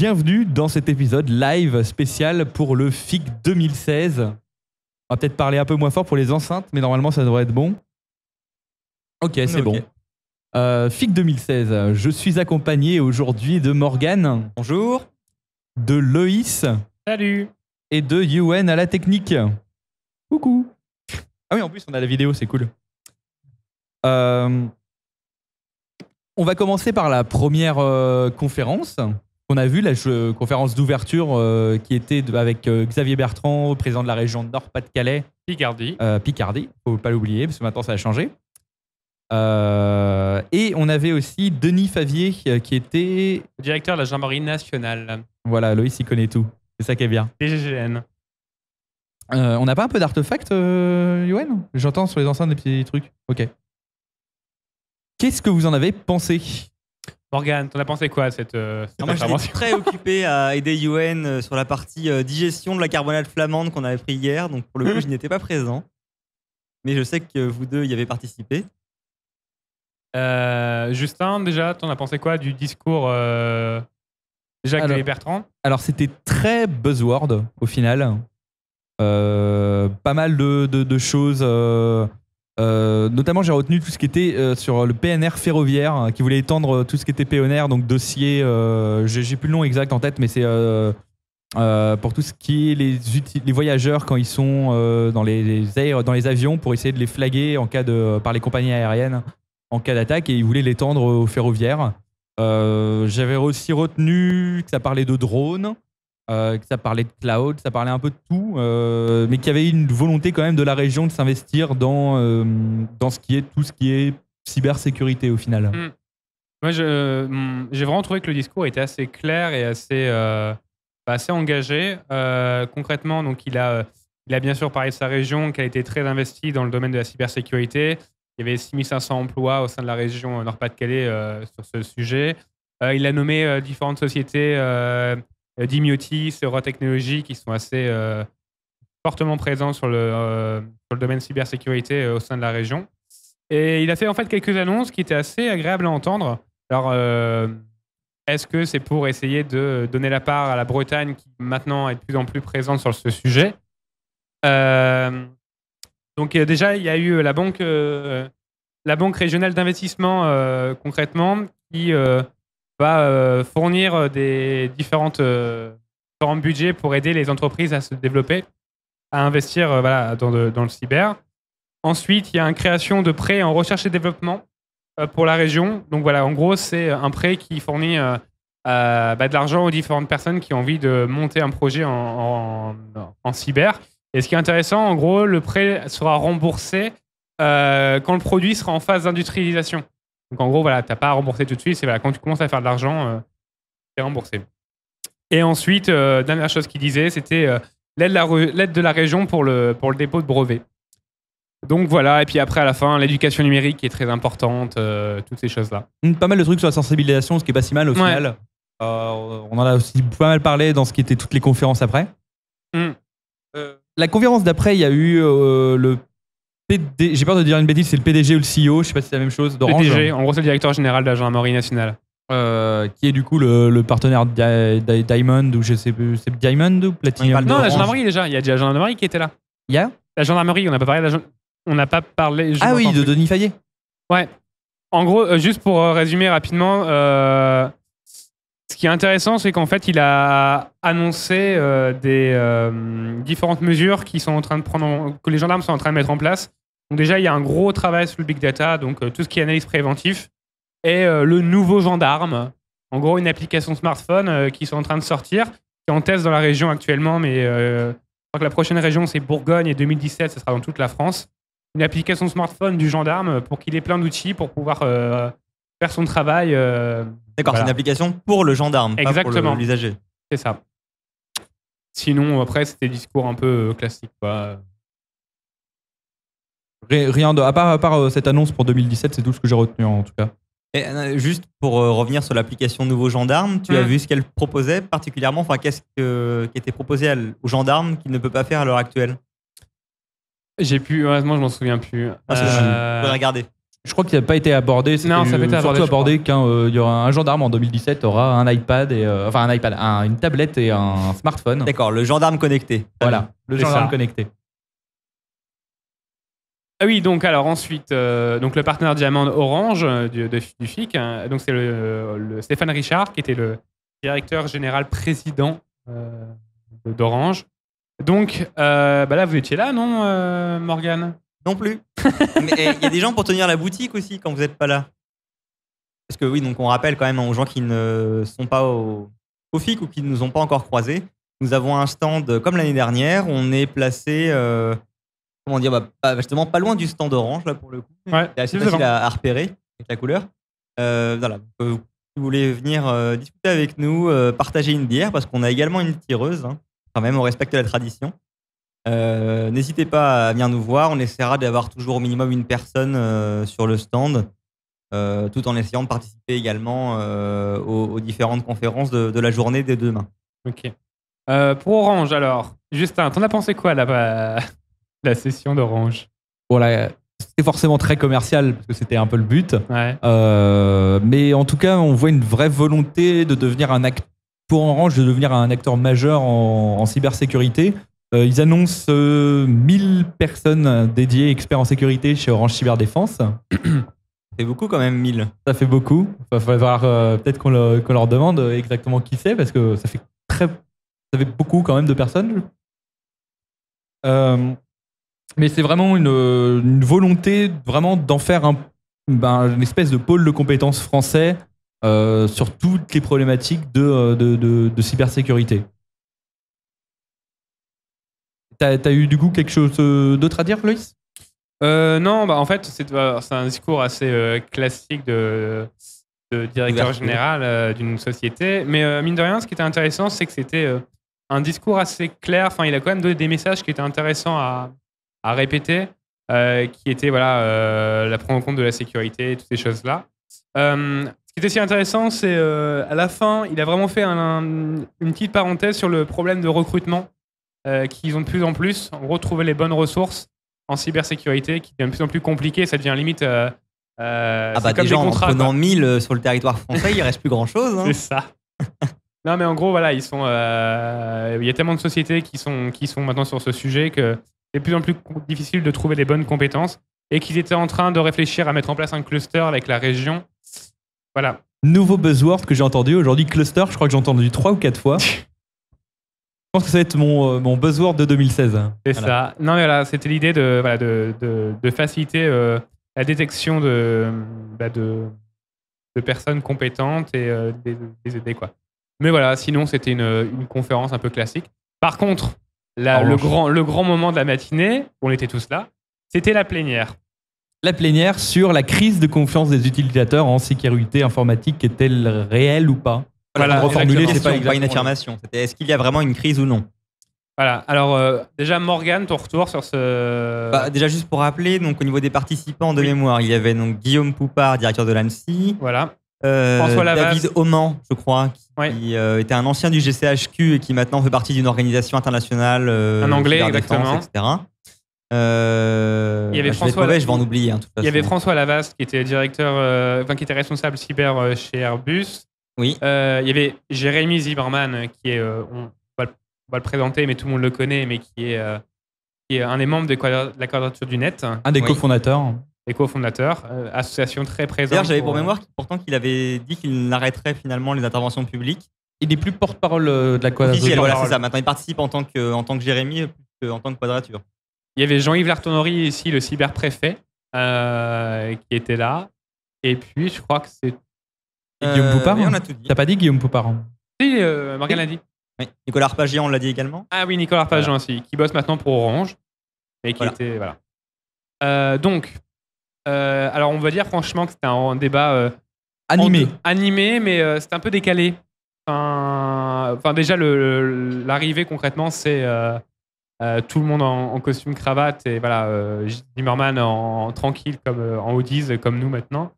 bienvenue dans cet épisode live spécial pour le FIC 2016. On va peut-être parler un peu moins fort pour les enceintes, mais normalement ça devrait être bon. Ok, c'est bon. Euh, FIC 2016, je suis accompagné aujourd'hui de Morgane, Bonjour. de Loïs Salut et de Yuen à la technique. Coucou. Ah oui, en plus on a la vidéo, c'est cool. Euh, on va commencer par la première euh, conférence qu'on a vue, la je- conférence d'ouverture euh, qui était de- avec euh, Xavier Bertrand, président de la région Nord-Pas-de-Calais, Picardie. euh, Picardie, faut pas l'oublier parce que maintenant ça a changé. Euh, et on avait aussi Denis Favier euh, qui était. Directeur de la gendarmerie nationale. Voilà, Loïs il connaît tout. C'est ça qui est bien. DGGN. Euh, on n'a pas un peu d'artefacts, euh, Yoann? J'entends sur les enceintes des petits trucs. Ok. Qu'est-ce que vous en avez pensé? Morgane, t'en as pensé quoi à cette, euh, cette Alors moi, j'étais très occupé à aider UN euh, sur la partie euh, digestion de la carbonate flamande qu'on avait pris hier. Donc, pour le coup, je n'étais pas présent. Mais je sais que vous deux y avez participé. Euh, Justin, déjà, t'en as pensé quoi du discours euh, Alors- Xavier Bertrand? Alors, c'était très buzzword au final. Euh, pas mal de, de- de choses. Euh, euh, notamment, j'ai retenu tout ce qui était euh, sur le PNR ferroviaire, hein, qui voulait étendre tout ce qui était PNR, donc dossier. euh, j'ai plus le nom exact en tête, mais c'est euh, euh, pour tout ce qui est les, voyageurs quand ils sont euh, dans, les, les dans les avions pour essayer de les flaguer en cas de, par les compagnies aériennes en cas d'attaque et ils voulaient l'étendre au ferroviaire. Euh, J'avais aussi retenu que ça parlait de drones, euh, ça parlait de cloud, ça parlait un peu de tout, euh, mais qu'il y avait une volonté quand même de la région de s'investir dans, euh, dans ce qui est tout ce qui est cybersécurité au final. Mm. Moi, hum, j'ai vraiment trouvé que le discours était assez clair et assez, euh, bah, assez engagé. Concrètement, donc, il, a, il a bien sûr parlé de sa région, qu'elle était très investie dans le domaine de la cybersécurité. Il y avait 6500 emplois au sein de la région Nord-Pas-de-Calais sur ce sujet. Il a nommé différentes sociétés, euh, Dimiotis, Eurotechnologie, qui sont assez euh, fortement présents sur le, euh, sur le domaine cybersécurité au sein de la région. Et il a fait en fait quelques annonces qui étaient assez agréables à entendre. Alors, est-ce que c'est pour essayer de donner la part à la Bretagne qui maintenant est de plus en plus présente sur ce sujet? Donc déjà, il y a eu la banque, la banque régionale d'investissement concrètement qui va euh, fournir des différentes, euh, différents budgets pour aider les entreprises à se développer, à investir euh, voilà, dans, le- cyber. Ensuite, il y a une création de prêts en recherche et développement euh, pour la région. Donc voilà, en gros, c'est un prêt qui fournit euh, euh, bah, de l'argent aux différentes personnes qui ont envie de monter un projet en, cyber. Et ce qui est intéressant, en gros, le prêt sera remboursé euh, quand le produit sera en phase d'industrialisation. Donc en gros, voilà, tu n'as pas à rembourser tout de suite. C'est voilà, quand tu commences à faire de l'argent, euh, c'est remboursé. Et ensuite, euh, dernière chose qu'il disait, c'était euh, l'aide de la région pour le, pour le dépôt de brevets. Donc voilà, et puis après à la fin, l'éducation numérique qui est très importante, euh, toutes ces choses-là. Pas mal de trucs sur la sensibilisation, ce qui est pas si mal au Ouais. final. On en a aussi pas mal parlé dans ce qui était toutes les conférences après. Mm. Euh, la conférence d'après, il y a eu le PD, j'ai peur de dire une bêtise, c'est le PDG ou le CEO, je sais pas si c'est la même chose, Le d'Orange. DG, en gros, c'est le directeur général de la gendarmerie nationale. Euh, qui est du coup le, le partenaire Di- Di- Diamond ou je sais plus, c'est Diamond ou Platinum? Non, la gendarmerie déjà, il y a déjà la gendarmerie qui était là. Il y a? La gendarmerie, on n'a pas parlé de la On n'a pas parlé. Ah oui, de plus. Denis Fayet. Ouais. En gros, euh, juste pour euh, résumer rapidement, euh, ce qui est intéressant, c'est qu'en fait, il a annoncé euh, des euh, différentes mesures qui sont en train de prendre, en- que les gendarmes sont en train de mettre en place. Donc déjà, il y a un gros travail sur le big data, donc euh, tout ce qui est analyse préventif, et euh, le nouveau gendarme. En gros, une application smartphone euh, qui sont en train de sortir, qui est en test dans la région actuellement, mais je crois que la prochaine région, c'est Bourgogne, et 2017, ce sera dans toute la France une application smartphone du gendarme pour qu'il ait plein d'outils pour pouvoir faire son travail. euh, D'accord, Voilà. c'est une application pour le gendarme, pas pour l'usager. c'est ça. Sinon, après, c'était discours un peu classique. Quoi. Ri- Rien de, à part, à part euh, cette annonce pour 2017, c'est tout ce que j'ai retenu en tout cas. Et, euh, juste pour euh, revenir sur l'application Nouveau Gendarme, tu as Mm. vu ce qu'elle proposait particulièrement Enfin, qu'est-ce que- qui était proposé à l- au gendarme qu'il ne peut pas faire à l'heure actuelle? J'ai pu, honnêtement, je m'en souviens plus. Ah, Euh, pouvez regarder. Je crois qu'il n'a pas été abordé. Non, ça n'a pas été abordé, Surtout je abordé qu'un euh, y aura un gendarme en 2017 aura un iPad et euh, enfin un iPad, un- une tablette et un smartphone. D'accord, le gendarme connecté. Voilà, le gendarme ça. connecté. Ah oui, donc alors ensuite, euh, donc le partenaire diamant Orange euh, du, de- du FIC, hein, donc c'est le, le Stéphane Richard qui était le directeur général président euh, d'Orange. Donc bah là, vous étiez là, non, Morgane? Non plus. Mais eh, il y a des gens pour tenir la boutique aussi quand vous n'êtes pas là. Parce que oui, donc on rappelle quand même aux gens qui ne sont pas au, au FIC ou qui ne nous ont pas encore croisés. Nous avons un stand comme l'année dernière. On est placé, comment dire, bah, justement pas loin du stand orange là pour le coup. Ouais, C'est assez facile à, à repérer avec la couleur. Euh, voilà. Donc, euh, si vous voulez venir euh, discuter avec nous, euh, partager une bière, parce qu'on a également une tireuse, hein. quand même, on respecte la tradition. N'hésitez pas à venir nous voir. On essaiera d'avoir toujours au minimum une personne sur le stand, tout en essayant de participer également aux, aux différentes conférences de, de la journée des demain. Ok. Pour Orange, alors, Justin, t'en as pensé quoi là la session d'Orange Voilà, c'était forcément très commercial parce que c'était un peu le but. Ouais. Euh, mais en tout cas, on voit une vraie volonté de devenir un acteur pour Orange de devenir un acteur majeur en, en cybersécurité. Euh, ils annoncent euh, 1000 personnes dédiées experts en sécurité chez Orange Cyberdéfense. C'est beaucoup quand même, 1000. Ça fait beaucoup. Il va falloir euh, peut-être qu'on leur, qu'on leur demande exactement qui c'est parce que ça fait très, ça fait beaucoup quand même de personnes. Euh, mais c'est vraiment une, une volonté vraiment d'en faire un, ben, une espèce de pôle de compétences français euh, sur toutes les problématiques de, euh, de, de- de cybersécurité. T'as as eu du coup quelque chose euh, d'autre à dire, Loïs? Euh, non, bah, en fait, c'est euh, un discours assez euh, classique de, de directeur général euh, d'une société. Mais euh, mine de rien, ce qui était intéressant, c'est que c'était euh, un discours assez clair. Enfin, il a quand même donné des messages qui étaient intéressants à, à répéter, euh, qui étaient voilà, euh, la prise en compte de la sécurité, toutes ces choses-là. Euh, ce qui était aussi intéressant, c'est à la fin, il a vraiment fait un- un- une petite parenthèse sur le problème de recrutement qu'ils ont de plus en plus. En gros, trouver les bonnes ressources en cybersécurité qui devient de plus en plus compliqué. Ça devient limite. Ah bah déjà, des en prenant quoi. 1000 euh, sur le territoire français, il reste plus grand-chose. hein. C'est ça. non, mais en gros, voilà, ils sont. Il y a tellement de sociétés qui sont, qui sont maintenant sur ce sujet que de plus en plus difficile de trouver les bonnes compétences et qu'ils étaient en train de réfléchir à mettre en place un cluster avec la région. Voilà. Nouveau buzzword que j'ai entendu aujourd'hui, cluster, je crois que j'ai entendu trois ou quatre fois. je pense que ça va être mon, euh, mon buzzword de 2016. C'est Voilà. ça. Non, mais voilà, c'était l'idée de, voilà, de, de, de faciliter euh, la détection de, bah, de, de personnes compétentes et euh, de les- de les aider. Quoi. Mais voilà, sinon, c'était une, une conférence un peu classique. Par contre, la- le, grand, le grand moment de la matinée, on était tous là, c'était la plénière. La plénière sur la crise de confiance des utilisateurs en sécurité informatique est-elle réelle ou pas? Voilà, Pour reformuler, c'est pas pas une affirmation. C'était est-ce qu'il y a vraiment une crise ou non? Voilà. Alors, euh, déjà, Morgane, ton retour sur ce. Bah, Déjà, juste pour rappeler, donc, au niveau des participants de mémoire, il y avait donc Guillaume Poupard, directeur de l'ANSI, voilà. Euh, François Lavaz. David Oman, je crois, qui Ouais. euh, était un ancien du GCHQ et qui maintenant fait partie d'une organisation internationale. euh, Un Anglais, exactement. etc. Euh, Il y avait bah, je François mauvais, La- je vais en oublier. hein, toute Il y avait. François Lavast qui était directeur, euh, enfin qui était responsable cyber euh, chez Airbus. Oui. Euh, il y avait Jérémy Zimmerman euh, qui est, euh, on, va le, on va le présenter, mais tout le monde le connaît, mais qui est, euh, qui est un des membres de, quadra- de la quadrature du net, Un des Oui. cofondateurs. Et cofondateur, euh, association très présente. D'ailleurs, j'avais pour euh, mémoire pourtant qu'il avait dit qu'il arrêterait finalement les interventions publiques. Il n'est plus porte-parole euh, de la quadrature. Officiel, voilà, c'est ça. Maintenant, il participe en tant que, en tant que Jérémy plus qu'en tant que quadrature. Il y avait Jean-Yves Lartonnery ici, le cyberpréfet, euh, qui était là. Et puis, je crois que c'est. Et Guillaume hein on a tout dit. T'as pas dit Guillaume Poupard hein Si, euh, Morgane l'a dit. Oui. Nicolas Arpagian, on l'a dit également. Ah oui, Nicolas Arpajon aussi, qui bosse maintenant pour Orange. Et qui Voilà. était. Voilà. Euh, donc, euh, alors on va dire franchement que c'était un débat euh, Animé. en- animé, mais euh, c'était un peu décalé. Enfin, enfin, déjà, l'arrivée concrètement, c'est euh, tout le monde en, en costume cravate et voilà, Zimmerman en, en tranquille comme en Audi's comme nous maintenant.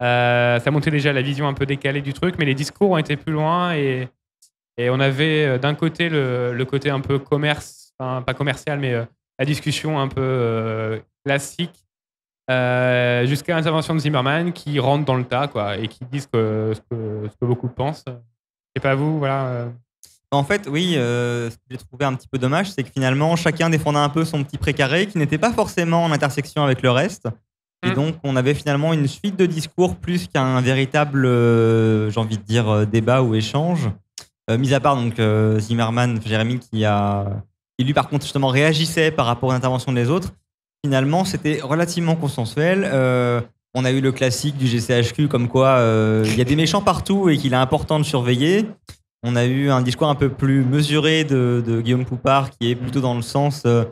Ça montrait déjà la vision un peu décalée du truc, mais les discours ont été plus loin et, et on avait d'un côté le, le côté un peu commerce, enfin, pas commercial, mais la discussion un peu classique euh, jusqu'à l'intervention de Zimmerman qui rentre dans le tas quoi, et qui dit ce que, ce que, ce que beaucoup pensent. C'est pas vous, voilà. euh. En fait, oui, euh, ce que j'ai trouvé un petit peu dommage, c'est que finalement, chacun défendait un peu son petit précaré qui n'était pas forcément en intersection avec le reste. Et Mm. donc, on avait finalement une suite de discours plus qu'un véritable, euh, j'ai envie de dire, débat ou échange. Mis à part donc Zimmerman, Jérémy, qui a, qui lui par contre justement réagissait par rapport aux interventions des autres. Finalement, c'était relativement consensuel. Euh, on a eu le classique du GCHQ, comme quoi euh, il y a des méchants partout et qu'il est important de surveiller. On a eu un discours un peu plus mesuré de, de Guillaume Poupard, qui est plutôt dans le sens, euh,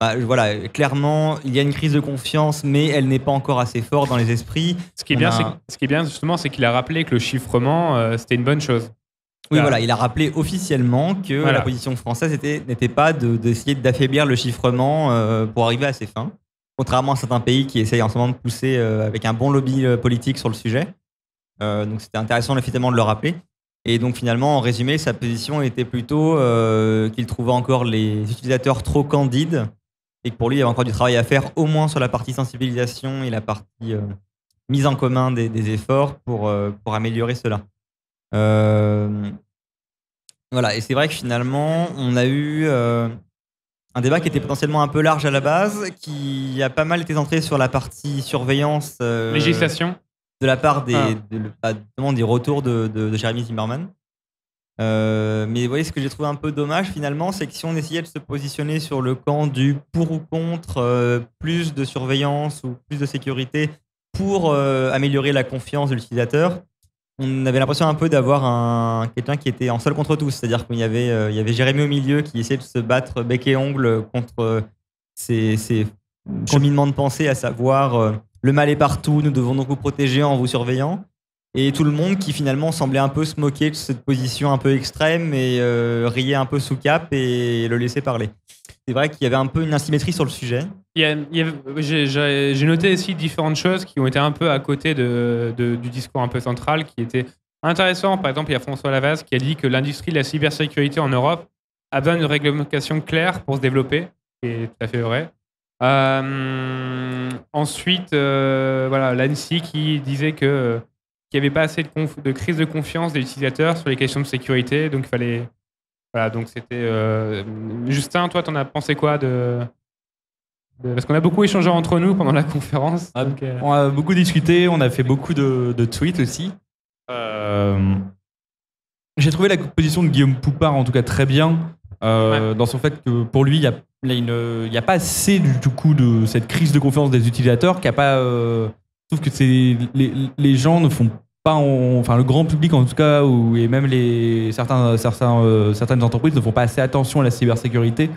bah, voilà, clairement, il y a une crise de confiance, mais elle n'est pas encore assez forte dans les esprits. Ce qui est On bien, a- ce qui est bien justement, c'est qu'il a rappelé que le chiffrement, euh, c'était une bonne chose. Oui, Voilà. il a rappelé officiellement que Voilà. la position française était- n'était pas de- d'essayer d'affaiblir le chiffrement euh, pour arriver à ses fins, contrairement à certains pays qui essayent en ce moment de pousser euh, avec un bon lobby euh, politique sur le sujet. Euh, donc c'était intéressant effectivement de le rappeler. Et donc finalement, en résumé, sa position était plutôt qu'il trouvait encore les utilisateurs trop candides et que pour lui, il y avait encore du travail à faire, au moins sur la partie sensibilisation et la partie mise en commun des, des efforts pour, pour améliorer cela. Euh, voilà, et c'est vrai que finalement, on a eu euh, un débat qui était potentiellement un peu large à la base, qui a pas mal été centré sur la partie surveillance euh, Législation. de la part des, Ah. de- de- des retours de, de, de Jeremy Zimmerman. Euh, mais vous voyez, ce que j'ai trouvé un peu dommage finalement, c'est que si on essayait de se positionner sur le camp du pour ou contre euh, plus de surveillance ou plus de sécurité pour améliorer la confiance de l'utilisateur, on avait l'impression un peu d'avoir un, quelqu'un qui était en seul contre tous. C'est-à-dire qu'il y avait, euh, il y avait Jérémy au milieu qui essayait de se battre bec et ongle contre euh, ces, ces cheminements de pensée, à savoir euh, le mal est partout, nous devons donc vous protéger en vous surveillant. Et tout le monde qui finalement semblait un peu se moquer de cette position un peu extrême et euh, riait un peu sous cap et le laisser parler. C'est vrai qu'il y avait un peu une asymétrie sur le sujet. J'ai noté aussi différentes choses qui ont été un peu à côté de, du discours un peu central, qui étaient intéressantes. Par exemple, il y a François Lavaz qui a dit que l'industrie de la cybersécurité en Europe a besoin d'une réglementation claire pour se développer, est tout à fait vrai. Euh, ensuite, euh, voilà, l'ANSI qui disait que qu'il n'y avait pas assez de, de crise de confiance des utilisateurs sur les questions de sécurité, donc il fallait. Voilà, donc c'était. euh, Justin, toi, t'en as pensé quoi de, de- Parce qu'on a beaucoup échangé entre nous pendant la conférence. Ah, donc, euh, On a beaucoup discuté, on a fait beaucoup de, de tweets aussi. Euh, J'ai trouvé la position de Guillaume Poupard en tout cas très bien, dans son fait que pour lui, il n'y a, y a une- il y a pas assez du, du coup de cette crise de confiance des utilisateurs, qu'il y a pas. je trouve que les, les gens ne font pas, en- enfin le grand public en tout cas, ou, et même les certains, certains, euh, certaines entreprises ne font pas assez attention à la cybersécurité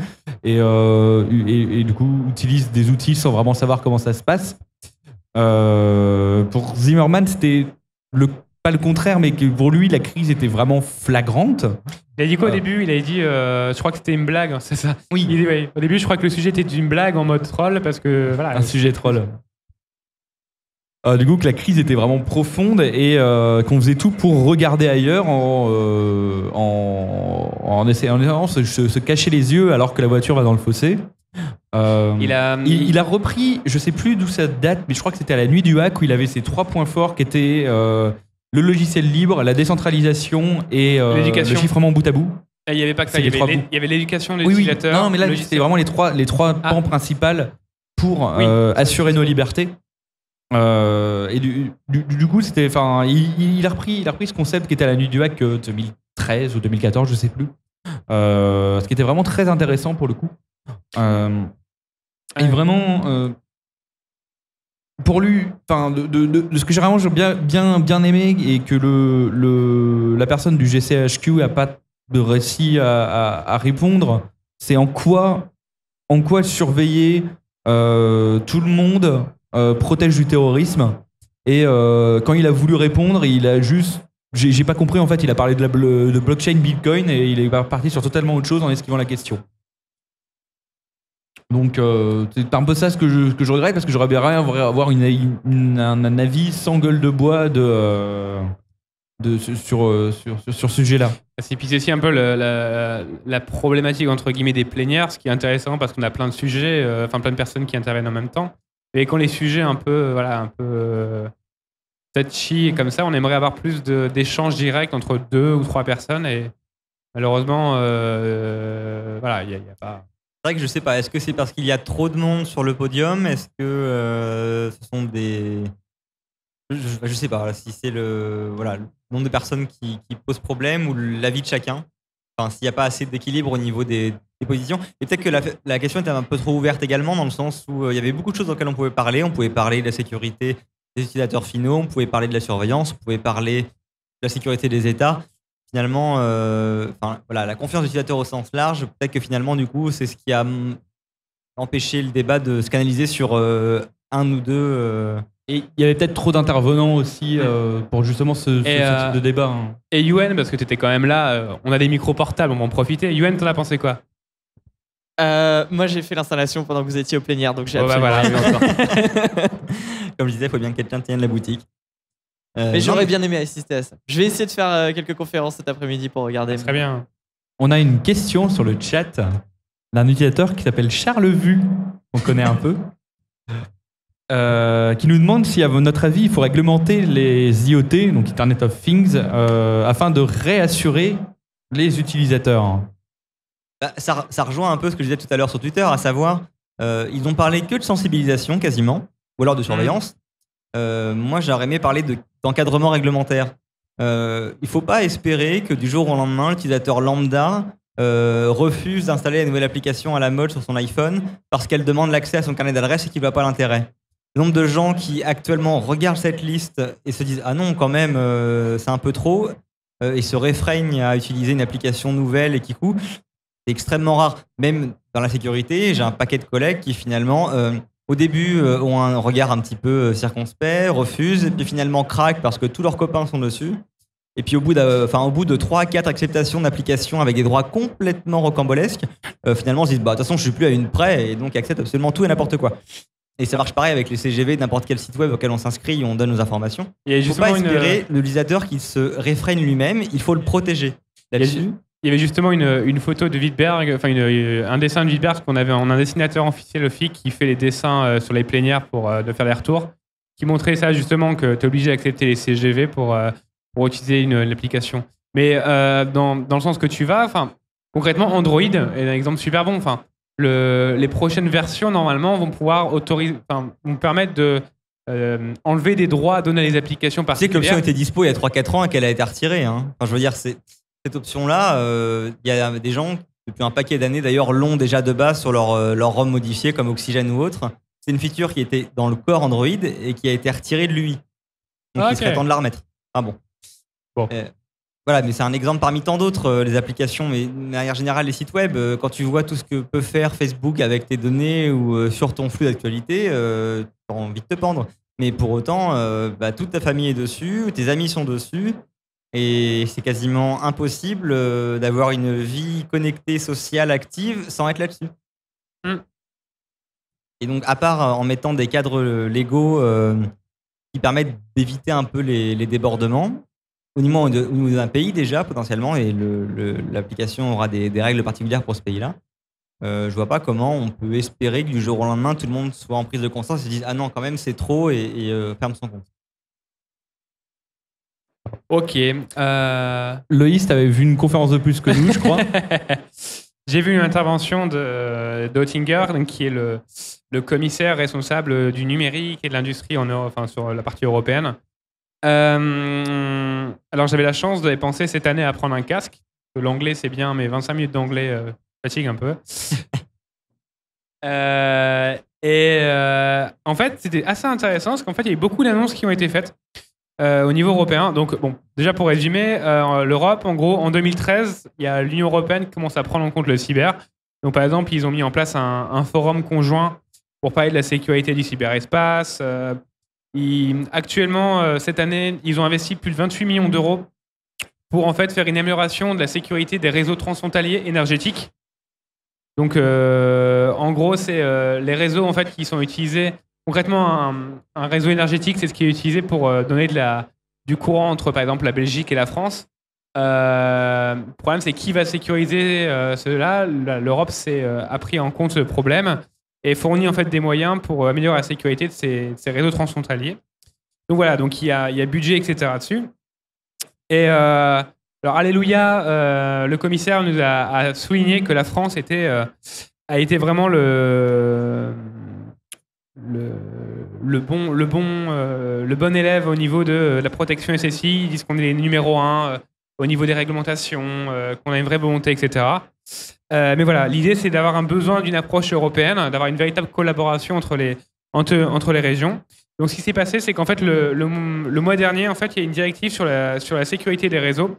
et, euh, et, et du coup utilisent des outils sans vraiment savoir comment ça se passe. Euh, pour Zimmerman, c'était le, pas le contraire, mais que pour lui, la crise était vraiment flagrante. il a dit quoi au Euh. début? Il a dit, euh, je crois que c'était une blague, hein, c'est ça? Oui. Il dit, ouais, Au début, je crois que le sujet était une blague en mode troll parce que voilà. Un sujet troll. Euh, du coup, que la crise était vraiment profonde et euh, qu'on faisait tout pour regarder ailleurs en, euh, en, en essayant, de se, se cacher les yeux alors que la voiture va dans le fossé. Il a, Il, il a repris, je sais plus d'où ça date, mais je crois que c'était à la nuit du hack où il avait ses trois points forts qui étaient le logiciel libre, la décentralisation et le chiffrement bout à bout. il y avait pas que ça. Il y les avait l'éducation des Oui, oui. utilisateurs. Non, mais là, c'était vraiment les trois, les trois Ah. pans principaux pour Oui. assurer nos libertés. Euh, et du, du, du coup, c'était, enfin, il, il a repris, il a repris ce concept qui était à la nuit du hack euh, 2013 ou 2014, je sais plus. Euh, ce qui était vraiment très intéressant pour le coup. Euh, et vraiment, euh, pour lui, enfin, de, de- de- de ce que j'ai vraiment bien, bien, bien aimé et que le, le, la personne du GCHQ a pas de récit à, à- à répondre, c'est en quoi, en quoi surveiller euh, tout le monde euh, protège du terrorisme. Et euh, quand il a voulu répondre, il a juste. J'ai pas compris en fait, il a parlé de, la, de blockchain, bitcoin et il est parti sur totalement autre chose en esquivant la question. Donc euh, c'est un peu ça ce que je, que je regrette parce que j'aurais bien rien avoir une, un, avis sans gueule de bois de, euh, de, sur, sur, sur, sur ce sujet-là. Et puis c'est aussi un peu la, la problématique entre guillemets des plénières, ce qui est intéressant parce qu'on a plein de sujets, euh, enfin plein de personnes qui interviennent en même temps. Et quand les sujets un peu, voilà, un peu euh, touchy et comme ça, on aimerait avoir plus d'échanges directs entre deux ou trois personnes. Et malheureusement, euh, voilà, il n'y a, pas. C'est vrai que je sais pas, est-ce que c'est parce qu'il y a trop de monde sur le podium? Est-ce que euh, ce sont des. Je, je- sais pas si c'est le, voilà, nombre de personnes qui, qui posent problème ou l'avis de chacun? S'il n'y a pas assez d'équilibre au niveau des, positions. Et peut-être que la, question était un peu trop ouverte également, dans le sens où euh, il y avait beaucoup de choses auxquelles on pouvait parler. On pouvait parler de la sécurité des utilisateurs finaux, on pouvait parler de la surveillance, on pouvait parler de la sécurité des États. Finalement, euh, voilà, la confiance des utilisateurs au sens large, peut-être que finalement, du coup, c'est ce qui a hum, empêché le débat de se canaliser sur euh, un ou deux. Et il y avait peut-être trop d'intervenants aussi euh, pour justement ce, ce- Et, ce euh, type de débat. hein. Et Yuen, parce que tu étais quand même là, euh, on a des micros portables, on va en profiter. Yuen, t'en as pensé quoi? Euh, moi, j'ai fait l'installation pendant que vous étiez au plénière, donc j'ai Oh, bah, absolument voilà. vu encore. Comme je disais, il faut bien que quelqu'un tienne la boutique. Euh, Mais j'aurais bien aimé assister à ça. Je vais essayer de faire quelques conférences cet après-midi pour regarder. Très bien. On a une question sur le chat d'un utilisateur qui s'appelle Charles Vu, qu'on connaît un peu, euh, qui nous demande si, à notre avis, il faut réglementer les IoT, donc Internet of Things, euh, afin de réassurer les utilisateurs. Bah, ça, ça rejoint un peu ce que je disais tout à l'heure sur Twitter, à savoir, euh, ils ont parlé que de sensibilisation quasiment, ou alors de surveillance. Euh, moi, j'aurais aimé parler de- d'encadrement réglementaire. Il ne faut pas espérer que du jour au lendemain, l'utilisateur lambda euh, refuse d'installer la nouvelle application à la mode sur son iPhone parce qu'elle demande l'accès à son carnet d'adresse et qu'il ne voit pas l'intérêt. Le nombre de gens qui actuellement regardent cette liste et se disent Ah non, quand même, euh, c'est un peu trop, euh, et se réfrègnent à utiliser une application nouvelle et qui coûte, c'est extrêmement rare. Même dans la sécurité, j'ai un paquet de collègues qui finalement, euh, au début, ont un regard un petit peu circonspect, refusent, et puis finalement craquent parce que tous leurs copains sont dessus. Et puis au bout, enfin, au bout de 3 à 4 acceptations d'applications avec des droits complètement rocambolesques, finalement, ils se disent, bah, de toute façon, je suis plus à une près, et donc acceptent absolument tout et n'importe quoi. Et ça marche pareil avec les CGV n'importe quel site web auquel on s'inscrit et on donne nos informations. Il ne faut pas une, espérer l'utilisateur qui se réfrègne lui-même, il faut le protéger. Là-dessus, Il y avait justement une, une photo de Wittberg, enfin une- un dessin de Wittberg, qu'on avait a un dessinateur officiel FIC qui fait les dessins euh, sur les plénières pour euh, de faire des retours, qui montrait ça justement que tu es obligé d'accepter les CGV pour, euh, pour utiliser une, l'application. Mais euh, dans, dans le sens que tu vas, enfin concrètement Android est un exemple super bon. Enfin le, les prochaines versions normalement vont pouvoir autoriser, enfin vont permettre de euh, enlever des droits donnés à les applications Tu sais que l'option particulières. était dispo il y a 3-4 ans et qu'elle a été retirée. hein. Enfin, je veux dire, cette option-là, euh, il y a des gens, depuis un paquet d'années d'ailleurs, l'ont déjà de base sur leur, euh, leur ROM modifié comme Oxygen ou autre. C'est une feature qui était dans le corps Android et qui a été retirée de lui. Donc il serait temps de la remettre. Ah bon. Bon. Euh, voilà, mais c'est un exemple parmi tant d'autres, euh, les applications, mais de manière générale, les sites web, euh, quand tu vois tout ce que peut faire Facebook avec tes données ou euh, sur ton flux d'actualité, euh, tu as envie de te pendre. Mais pour autant, euh, bah, toute ta famille est dessus, tes amis sont dessus, et c'est quasiment impossible euh, d'avoir une vie connectée, sociale, active sans être là-dessus. Mm. Et donc, à part en mettant des cadres légaux qui permettent d'éviter un peu les, les débordements, au niveau de- au niveau d'un pays déjà potentiellement, et le- le- l'application aura des, des règles particulières pour ce pays-là. Euh, je vois pas comment on peut espérer que du jour au lendemain, tout le monde soit en prise de conscience et se dise Ah non, quand même, c'est trop et, et, euh, ferme son compte. Ok. euh, Loïs, t'avais vu une conférence de plus que nous, je crois. J'ai vu une intervention de d'Oettinger, donc, qui est le, le commissaire responsable du numérique et de l'industrie en Europe, enfin, sur la partie européenne. Euh, alors j'avais la chance de penser cette année à prendre un casque. L'anglais c'est bien, mais 25 minutes d'anglais euh, fatigue un peu. Euh, et euh, en fait, c'était assez intéressant parce qu'en fait, il y a eu beaucoup d'annonces qui ont été faites au niveau européen. Donc, bon, déjà pour résumer, l'Europe, en gros, en 2013, il y a l'Union européenne qui commence à prendre en compte le cyber. Donc, par exemple, ils ont mis en place un, un forum conjoint pour parler de la sécurité du cyberespace. Actuellement, euh, cette année, ils ont investi plus de 28 millions d'euros pour en fait faire une amélioration de la sécurité des réseaux transfrontaliers énergétiques. Donc, euh, en gros, c'est euh, les réseaux en fait qui sont utilisés. Concrètement, un, réseau énergétique, c'est ce qui est utilisé pour donner du courant entre, par exemple, la Belgique et la France. Le problème, c'est qui va sécuriser cela? La- L'Europe a pris en compte ce problème et fournit en fait des moyens pour améliorer la sécurité de ces, ces réseaux transfrontaliers. Donc voilà, donc il y a, il y a budget, etc. dessus. Et euh, alors, Alléluia, euh, le commissaire nous a, souligné que la France était, euh, a été vraiment le, le, bon, le, bon, euh, le bon élève au niveau de la protection SSI. Ils disent qu'on est les numéro un euh, au niveau des réglementations, euh, qu'on a une vraie volonté, etc. Euh, mais voilà, l'idée, c'est d'avoir un besoin d'une approche européenne, d'avoir une véritable collaboration entre les, entre, entre les régions. Donc, ce qui s'est passé, c'est qu'en fait, le, le, mois dernier, en fait, il y a une directive sur la, sur la sécurité des réseaux.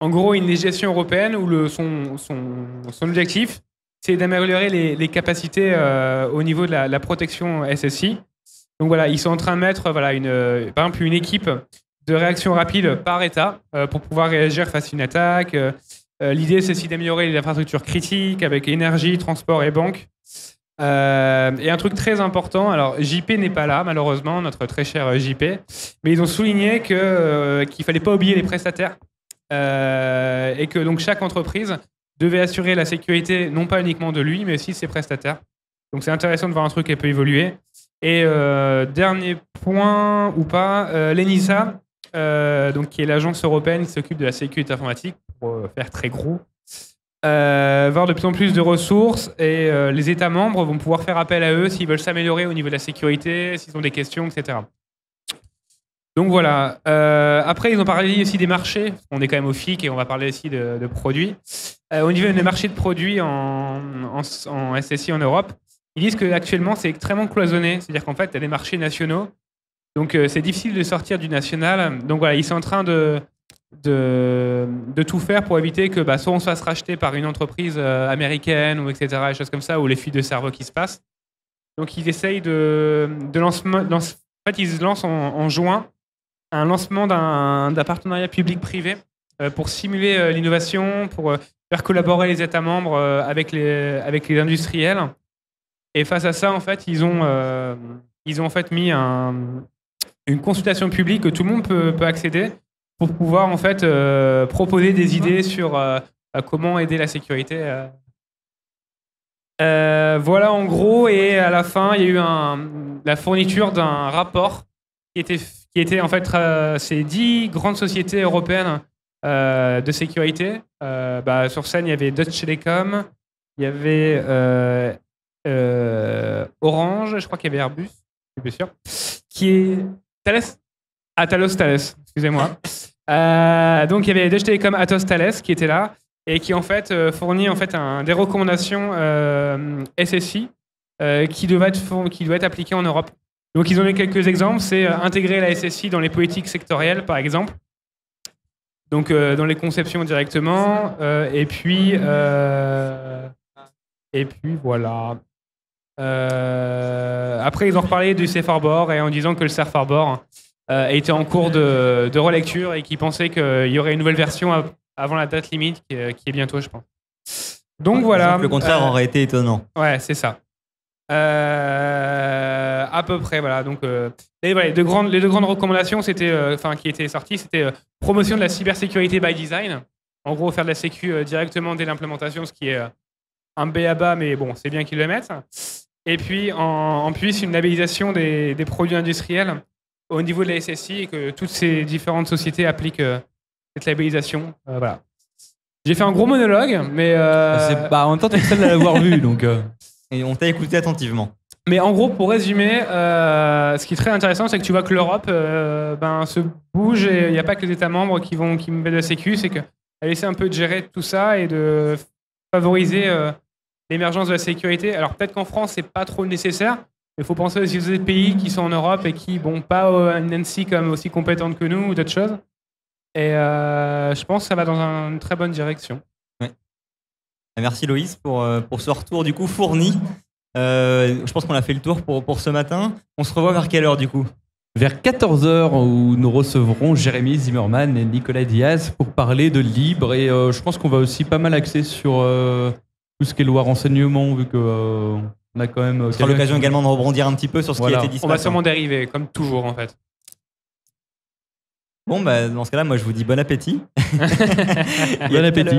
En gros, une législation européenne où le, son, son, son objectif, c'est d'améliorer les, les capacités euh, au niveau de la, protection SSI. Donc voilà, ils sont en train de mettre, voilà, une, euh, par exemple, une équipe de réaction rapide par État pour pouvoir réagir face à une attaque. Euh, L'idée, c'est aussi d'améliorer les infrastructures critiques avec énergie, transport et banque. Euh, et un truc très important, alors JP n'est pas là, malheureusement, notre très cher euh, JP, mais ils ont souligné que, euh, qu'il fallait pas oublier les prestataires et que donc chaque entreprise devait assurer la sécurité non pas uniquement de lui, mais aussi de ses prestataires. Donc c'est intéressant de voir un truc qui peut évoluer. Et dernier point ou pas, l'ENISA, donc qui est l'agence européenne qui s'occupe de la sécurité informatique, euh, faire très gros, euh, avoir de plus en plus de ressources et euh, les États membres vont pouvoir faire appel à eux s'ils veulent s'améliorer au niveau de la sécurité, s'ils ont des questions, etc. Donc voilà. Euh, après, ils ont parlé aussi des marchés. On est quand même au FIC et on va parler aussi de, produits. Au niveau des marchés de produits en, en, en SSI en Europe, ils disent qu'actuellement, c'est extrêmement cloisonné. C'est-à-dire qu'en fait, il y a des marchés nationaux. Donc, c'est difficile de sortir du national. Donc, voilà, ils sont en train de, de, tout faire pour éviter que bah, soit on se fasse racheter par une entreprise euh, américaine ou etc., choses comme ça, ou les fuites de cerveau qui se passent. Donc, ils essayent de, de lancement. lance- en fait, ils lancent en, juin un lancement d'un partenariat public-privé euh, pour simuler euh, l'innovation, pour faire collaborer les États membres avec, les, avec les industriels. Et face à ça, en fait, ils ont, ils ont en fait mis un, une consultation publique que tout le monde peut, peut accéder pour pouvoir en fait euh, proposer des idées sur euh, euh, comment aider la sécurité. voilà en gros, et à la fin, il y a eu la fourniture d'un rapport qui était, qui était en fait ces dix grandes sociétés européennes de sécurité. Bah, sur scène, il y avait Deutsche Telekom, il y avait Orange, je crois qu'il y avait Airbus, je suis sûr, qui est Thales, ah, Talos Thales, excusez-moi. Euh, donc il y avait Deutsche Telekom, Atos Thales qui était là et qui en fait euh, fournit en fait des recommandations euh, SSI qui doivent être doivent être appliquées en Europe. Donc ils ont donné quelques exemples, c'est intégrer la SSI dans les politiques sectorielles par exemple. Donc dans les conceptions directement et puis et puis voilà. Après, ils ont reparlé du Safe Harbor et en disant que le Safe était en cours de, de relecture et qu'ils pensaient qu'il y aurait une nouvelle version av- avant la date limite qui est, qui est bientôt, je pense. Donc voilà. Le contraire Euh, aurait été étonnant. Ouais, c'est ça. Euh, à peu près, voilà. Donc, euh, les, deux grandes, les deux grandes recommandations, c'était, euh, qui étaient sorties, c'était euh, promotion de la cybersécurité by design. En gros, faire de la sécu euh, directement dès l'implémentation, ce qui est euh, un B à bas, mais bon, c'est bien qu'ils le mettent. Et puis, en, en plus, une labellisation des, des produits industriels au niveau de la SSI et que toutes ces différentes sociétés appliquent euh, cette labellisation. Euh, voilà. J'ai fait un gros monologue, mais euh, bah, en même temps, tu es le seul à l'avoir vu, donc. euh, Et on t'a écouté attentivement. Mais en gros, pour résumer, euh, ce qui est très intéressant, c'est que tu vois que l'Europe euh, ben, se bouge et il n'y a pas que les États membres qui vont qui mettent de la sécu, c'est qu'elle essaie un peu de gérer tout ça et de favoriser euh, l'émergence de la sécurité. Alors peut-être qu'en France, c'est pas trop nécessaire, il faut penser aussi aux autres pays qui sont en Europe et qui, bon, pas euh, une Nancy comme aussi compétente que nous ou d'autres choses. Et euh, je pense que ça va dans un- une très bonne direction. Merci Loïs pour, euh, pour ce retour du coup fourni. Euh, je pense qu'on a fait le tour pour, pour ce matin. On se revoit vers quelle heure du coup? Vers 14h, où nous recevrons Jérémy Zimmerman et Nicolas Diaz pour parler de libre. Et euh, je pense qu'on va aussi pas mal axer sur euh, tout ce qui est loi renseignement, vu que euh, on a quand même. euh, Ce sera l'occasion qui- également de rebondir un petit peu sur ce Voilà. qui a été dit On va sûrement dériver, comme toujours en fait. Bon, bah, dans ce cas-là, moi je vous dis bon appétit. Bon appétit.